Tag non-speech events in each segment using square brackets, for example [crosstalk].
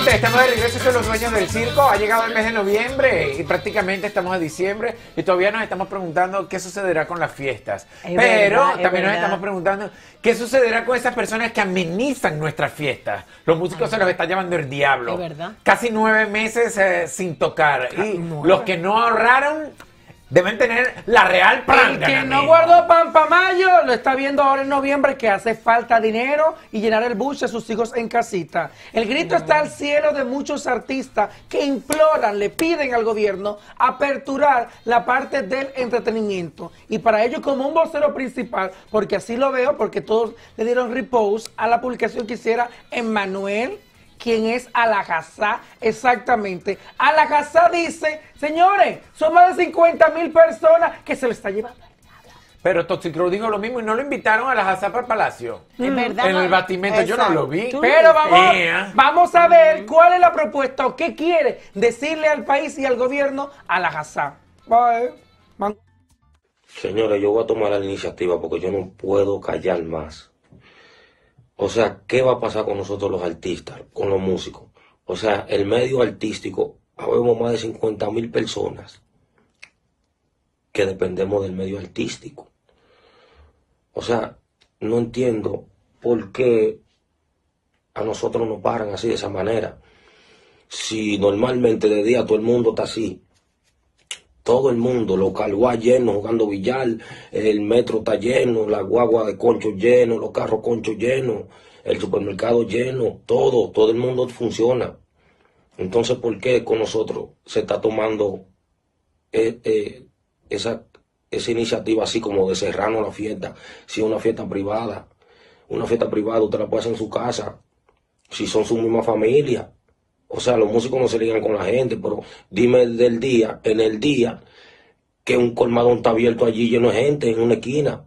gente, estamos de regreso, son los dueños del circo. Ha llegado el mes de noviembre y prácticamente estamos a diciembre y todavía nos estamos preguntando qué sucederá con las fiestas. Es Pero verdad, es también nos estamos preguntando qué sucederá con esas personas que amenizan nuestras fiestas. Los músicos se los está llevando el diablo. Es verdad. Casi nueve meses eh, sin tocar. Y los que no ahorraron deben tener la real El pranga. que no guardó pan para mayo lo está viendo ahora en noviembre que hace falta dinero y llenar el bus de sus hijos en casita. El grito está al cielo de muchos artistas que imploran, le piden al gobierno aperturar la parte del entretenimiento. Y para ello, como un vocero principal, porque así lo veo, porque todos le dieron repost a la publicación que hiciera Emmanuel quien es Alajazá, exactamente. Alajazá dice, señores, son más de 50 mil personas que se lo está llevando. Pero Toxicro dijo lo mismo y no lo invitaron a la Hazá para el Palacio. Es verdad. En el batimento yo no lo vi. Pero vamos, vamos a ver cuál es la propuesta o qué quiere decirle al país y al gobierno. Man- Señores, yo voy a tomar la iniciativa porque yo no puedo callar más. O sea, ¿qué va a pasar con nosotros los artistas, con los músicos? O sea, el medio artístico, habemos más de 50 mil personas que dependemos del medio artístico. O sea, no entiendo por qué a nosotros nos paran así de esa manera. Si normalmente de día todo el mundo está así, todo el mundo, los carguas llenos jugando billar, el metro está lleno, la guagua de conchos llenos, los carros conchos llenos, el supermercado lleno, todo, todo el mundo funciona. Entonces, ¿por qué con nosotros se está tomando eh, eh, esa, esa iniciativa así como de cerrarnos la fiesta? Si es una fiesta privada, una fiesta privada usted la puede hacer en su casa, si son su misma familia. O sea, los músicos no se ligan con la gente, pero dime del día, en el día, que un colmadón está abierto allí lleno de gente en una esquina.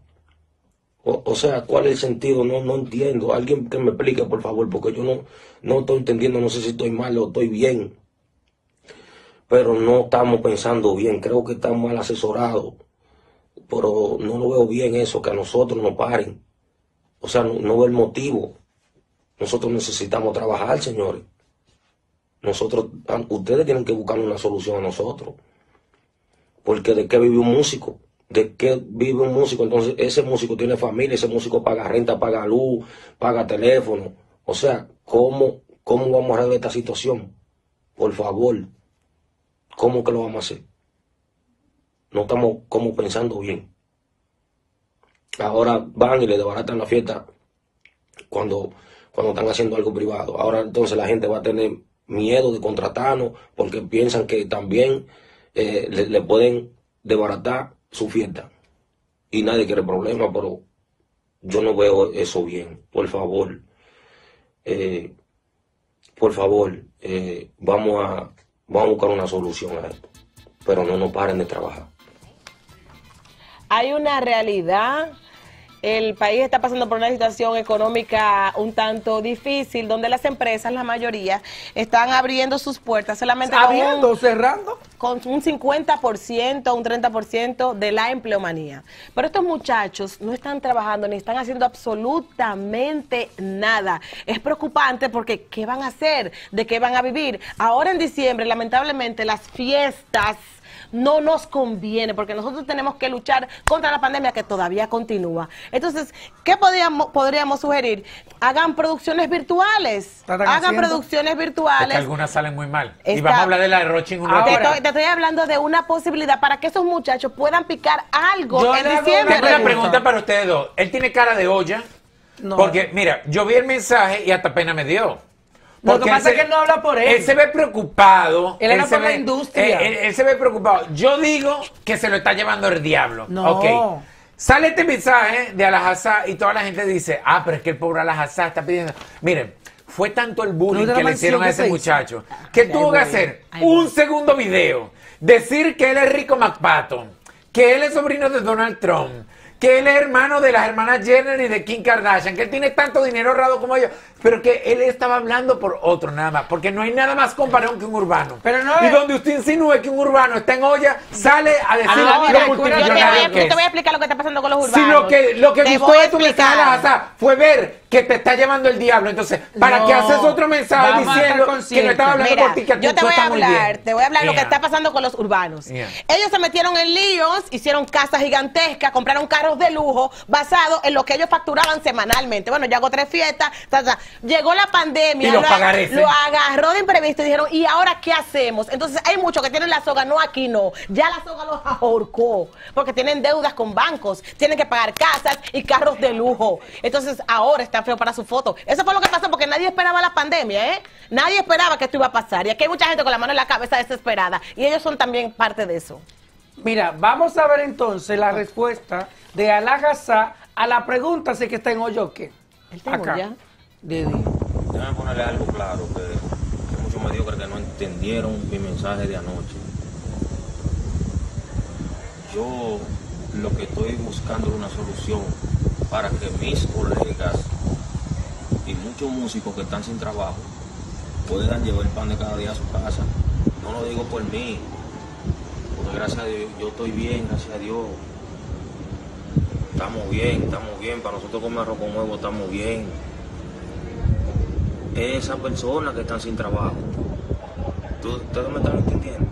O, sea, ¿cuál es el sentido? No, no entiendo. Alguien que me explique, por favor, porque yo no, no estoy entendiendo, no sé si estoy mal o estoy bien. Pero no estamos pensando bien, creo que estamos mal asesorados. Pero no lo veo bien eso, que a nosotros nos paren. O sea, no veo el motivo. Nosotros necesitamos trabajar, señores. Nosotros, ustedes tienen que buscar una solución a nosotros. Porque de qué vive un músico, de qué vive un músico, entonces ese músico tiene familia, ese músico paga renta, paga luz, paga teléfono. O sea, ¿cómo, cómo vamos a arreglar esta situación? Por favor, ¿cómo que lo vamos a hacer? No estamos como pensando bien. Ahora van y le desbaratan la fiesta cuando, cuando están haciendo algo privado. Ahora entonces la gente va a tener miedo de contratarnos porque piensan que también eh, le, pueden desbaratar su fiesta. Y nadie quiere problema, pero yo no veo eso bien. Por favor, eh, por favor, eh, vamos, a, vamos a buscar una solución a esto. Pero no nos paren de trabajar. Hay una realidad. El país está pasando por una situación económica un tanto difícil, donde las empresas, la mayoría, están abriendo sus puertas solamente con un- cerrando. con un 50%, un 30% de la empleomanía. Pero estos muchachos no están trabajando ni están haciendo absolutamente nada. Es preocupante porque ¿qué van a hacer? ¿De qué van a vivir? Ahora en diciembre, lamentablemente, las fiestas no nos conviene porque nosotros tenemos que luchar contra la pandemia que todavía continúa. Entonces, ¿qué podríamos, podríamos sugerir? Hagan producciones virtuales. ¿Están Hagan haciendo? producciones virtuales. algunas salen muy mal. Y vamos a hablar de la de Roche en un Ahora- ratito. Te estoy, te estoy hablando de una posibilidad para que esos muchachos puedan picar algo Yo en diciembre. Tengo una pregunta. pregunta para ustedes dos. Él tiene cara de olla. No. Porque, mira, yo vi el mensaje y hasta pena me dio. Lo que pasa es que él no habla por él. Él se ve preocupado. Él se por la industria. eh, Él, él se ve preocupado. Yo digo que se lo está llevando el diablo. No. Sale este mensaje de Alajazá y toda la gente dice, ah, pero es que el pobre Alajazá está pidiendo. Miren, fue tanto el bullying No, que le hicieron a ese muchacho que tuvo que hacer un segundo video, decir que él es Rico McPato, que él es sobrino de Donald Trump, que él es hermano de las hermanas Jenner y de Kim Kardashian, que él tiene tanto dinero ahorrado como ellos. Pero que él estaba hablando por otro nada más, porque no hay nada más comparado que un urbano. Pero no y es- donde usted insinúe que un urbano está en olla, sale a decir Ahora, lo mira, Yo te, voy multimillonario a, que yo te es. voy a explicar lo que está pasando con los urbanos. Si lo que, lo que Te gustó voy a de tu mensaje a fue ver que te está llevando el diablo. Entonces, ¿para No, qué haces otro mensaje a diciendo que no estaba hablando Mira, por ti, que yo te voy a estás muy hablar, bien? te voy a hablar lo que está pasando con los urbanos. Yeah. Ellos se metieron en líos, hicieron casas gigantescas, compraron carros de lujo basados en lo que ellos facturaban semanalmente. Bueno, yo hago tres fiestas, ta, ta. Llegó la pandemia, Y lo, lo agarró de imprevisto y dijeron, ¿y ahora qué hacemos? Entonces hay muchos que tienen la soga, no aquí no, ya la soga los ahorcó, porque tienen deudas con bancos, tienen que pagar casas y carros de lujo. Entonces ahora está feo para su foto. Eso fue lo que pasó porque nadie esperaba la pandemia, ¿eh? Nadie esperaba que esto iba a pasar. Y aquí hay mucha gente con la mano en la cabeza desesperada. Y ellos son también parte de eso. Mira, vamos a ver entonces la respuesta de Alagasa a la pregunta si que está en hoyo o qué. Olla. Didi. Déjame ponerle algo claro, que, que muchos mediocres que no entendieron mi mensaje de anoche. Yo lo que estoy buscando es una solución para que mis colegas y muchos músicos que están sin trabajo puedan llevar el pan de cada día a su casa. No lo digo por mí, porque gracias a Dios yo estoy bien, gracias a Dios. Estamos bien, estamos bien. Para nosotros comer arroz con huevo estamos bien esas personas que están sin trabajo. ¿Tú- ¿Ustedes me están entendiendo?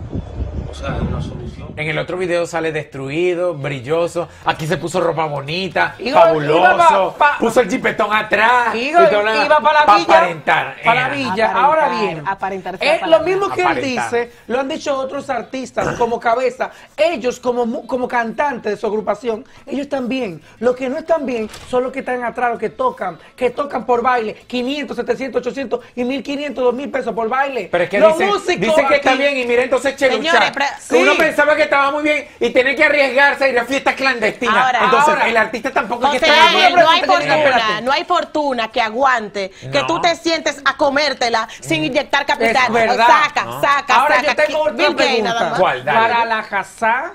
O sea, es una solución. En el otro video sale destruido, brilloso. Aquí se puso ropa bonita, fabuloso. iba pa- pa- puso el chipetón atrás. Iba, y la- para la pa' villa. aparentar. Para la Eh, villa. Aparentar, Ahora bien, aparentar es lo palabra. mismo que él dice, lo han dicho otros artistas como cabeza. Ellos como, como cantantes de su agrupación, ellos están bien. Los que no están bien son los que están atrás, los que tocan, que tocan por baile, 500, 700, 800 y 1500, 2000 pesos por baile. Pero es que los dicen, músicos dicen que está bien y mira entonces Chelucha. Uno pensaba que estaba muy bien y tiene que arriesgarse a ir a fiestas clandestinas. Ahora, entonces ahora. el artista tampoco es que José está bien. no hay fortuna, no hay fortuna que aguante que No. tú te sientes a comértela sin inyectar capital. Es verdad. Saca, No. saca, Ahora saca. yo tengo otra pregunta. Para la Hazá,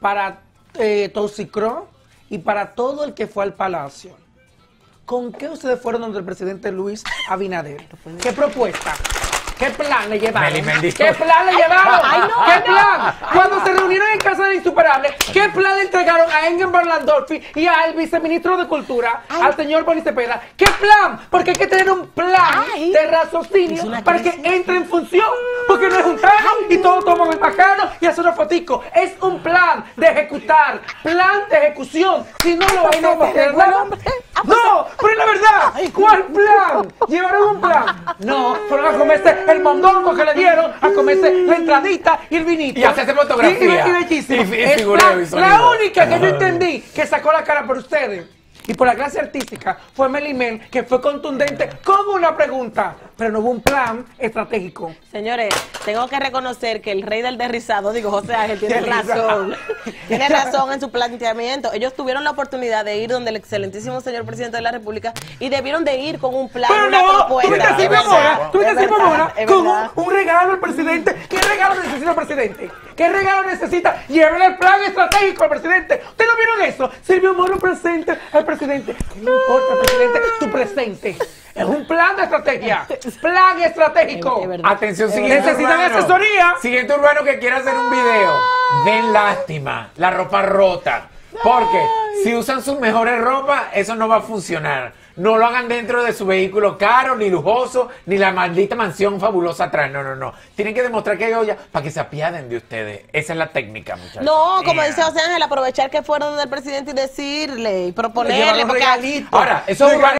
para eh, Toxicro y para todo el que fue al palacio. ¿Con qué ustedes fueron donde el presidente Luis Abinader? ¿Qué propuesta? ¿Qué plan le llevaron? ¿Qué plan le llevaron? Ay, no, ¿Qué no. plan? Cuando se reunieron en casa del insuperable, ¿qué plan le entregaron a Engelbert Landolfi y al viceministro de Cultura, al señor Boris Cepeda? ¿Qué plan? Porque hay que tener un plan Ay. de raciocinio para que entre en función. Porque no es un trago y todos toman el bacano y hacen una fotico. Es un plan de ejecutar, plan de ejecución. Si no lo hay, no vamos a hacer Ah, pues, No, pero es la verdad. ¿Cuál plan? ¿Llevaron un plan? No, fueron a comerse el mondongo que le dieron, a comerse la entradita y el vinito. Y hacerse fotografía. Y, y bellísimo. Y- y Es figureo la- la única que yo entendí que sacó la cara por ustedes y por la clase artística fue Melimel, que fue contundente con una pregunta, pero no hubo un plan estratégico. Señores, tengo que reconocer que el rey del derrizado, digo José Ángel, tiene razón. [laughs] tiene razón en su planteamiento. Ellos tuvieron la oportunidad de ir donde el excelentísimo señor presidente de la República y debieron de ir con un plan, Pero una no, tú propuesta. tú viste a es Silvio verdad, Mora es con un, un regalo al presidente. ¿Qué regalo necesita el presidente? ¿Qué regalo necesita? Llévele el plan estratégico al presidente. ¿Ustedes no vieron eso? Silvio Mora presente al presidente. ¿Qué le importa al presidente? Tu presente. Es un plan de estrategia. Plan estratégico. Es. Atención, siguiente Necesitan urbano. asesoría. Siguiente urbano que quiera hacer un video. Den lástima. La ropa rota. Porque si usan sus mejores ropas, eso no va a funcionar. No lo hagan dentro de su vehículo caro, ni lujoso, ni la maldita mansión fabulosa atrás. No, no, no. Tienen que demostrar que hay olla para que se apiaden de ustedes. Esa es la técnica, muchachos. No, como Yeah. dice José Ángel, aprovechar que fueron donde el presidente y decirle y proponerle. Porque-. Ahora, eso es